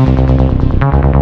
Música